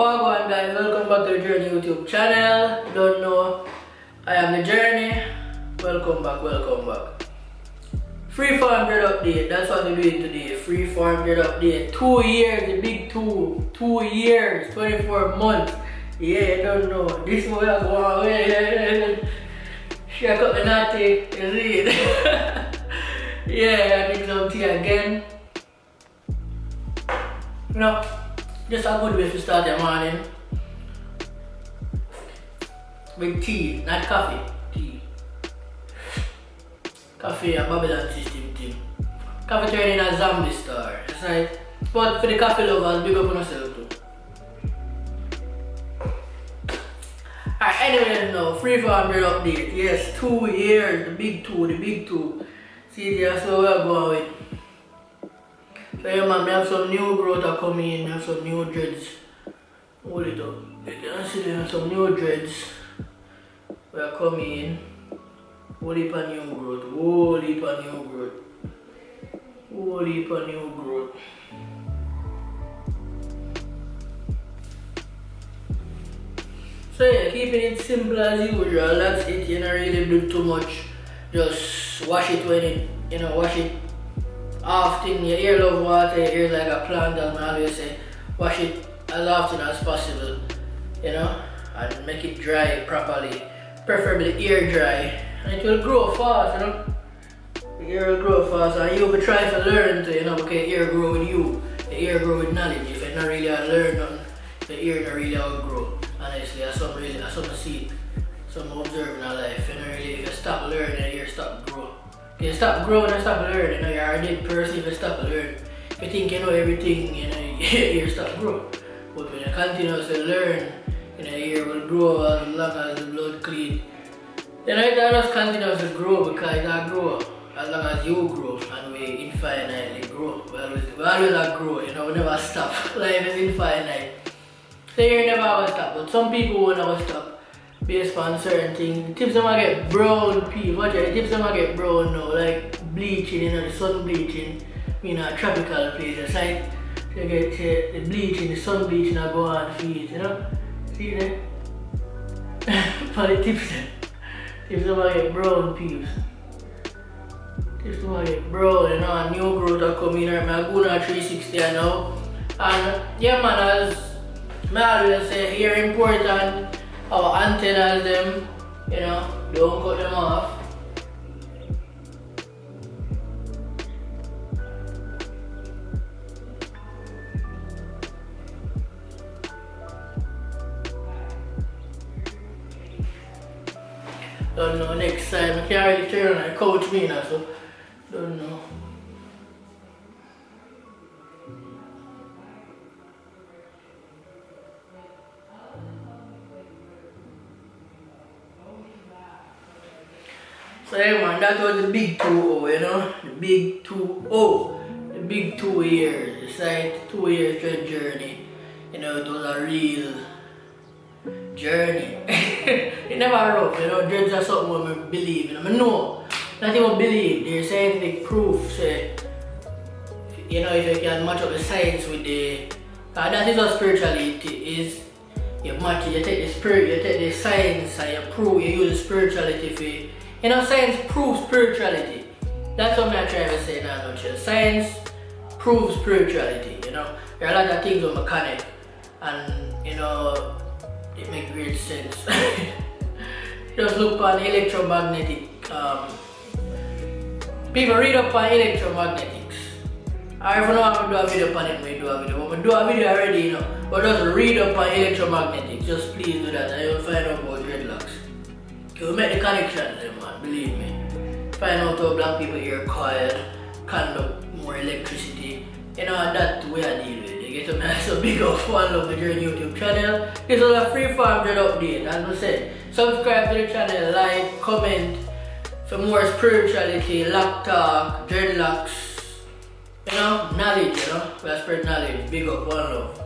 Welcome guys, welcome back to the Journey YouTube channel. Don't know, I am the Journey. Welcome back, welcome back. Freeform update, that's what we're doing today. Freeform update. Two years, the big two. Two years, 24 months. Yeah, you don't know. This way I go away. Shake up the you see it? yeah, I think some tea again. No, just a good way to start your morning. With tea, not coffee. Tea. Coffee and Babylon system thing. Coffee turning a zombie star. That's right. But for the coffee lovers, big up on yourself too. Alright, anyway, no, freeform update. Yes, two years, the big two, the big two. See, that's where we're going with. So yeah man, we have some new growth are coming in, we have some new dreads. Hold it up. You can see there are some new dreads. We are coming in. Whole heap new growth, whole heap of new growth. Whole heap of new growth. So yeah, keeping it simple as usual, that's it, you don't really do too much. Just wash it when it, you know, wash it often. Your ear love water, your ear like a plant, as I always say. Wash it as often as possible, you know, and make it dry properly. Preferably ear dry. And it will grow fast, you know. The ear will grow fast and you will try to learn to, you know, because ear grow with you. The ear grow with knowledge. If you're not really learn nothing, the ear not really will grow. Honestly, that's something really, that's something I see, something I in our life. You know, really, if you stop learning, your ear stop you stop growing and stop learning, you know, you're a dead person if you stop learning. You think you know everything, you know, ear stop grow. But when you continue to learn, you know, ear will grow as long as the blood clean. You know, it just to grow because it grow as long as you grow and we infinitely grow. We always, we always grow, you know, we never stop. Life is infinite. So you never stop, but some people will never stop based on certain things. Tips them get brown people, watch it, tips them get brown now, like bleaching, you know, the sun bleaching, you know, tropical places, like you get uh, the bleaching, the sun bleaching I go on feet, you know? See that? For the tips. Tips them get brown peeps. Tips them get brown, you know, new growth are coming, right? I'm going at 360 now. And yeah man, as I always say here important our antennas them, you know, don't cut them off. Don't know next time I can't really turn on coach me now so don't know. So man, that was the big 2-0, you know? The big 2-0. The big two years. It's like two years to journey. You know, it was a real journey. it never rough, you know, dreads are something we believe in. I mean, no, not even believe. There's scientific proof, say, you know, if you can match up the science with the, uh, that is what spirituality is. You match you take the spirit, you take the science and you prove, you use spirituality for you know, science proves spirituality. That's what I'm trying to say now, you? Science proves spirituality, you know. There are a lot of things on mechanic and, you know, it makes great sense. Just look on electromagnetic, um, people read up on electromagnetics. I don't know how to do a video on it, we do a video. But do a video already, you know. But just read up on electromagnetics. Just please do that and you'll find out dreadlocks. You'll make the connection there, man, believe me. Find out how black people hear coil, conduct more electricity. You know, the way I deal with it. Get me? So big up one love the Journey YouTube channel. This is a freeform dread update. As I said, subscribe to the channel, like, comment for more spirituality, lock talk, dreadlocks. You know, knowledge, you know. We spread knowledge. Big up, one love.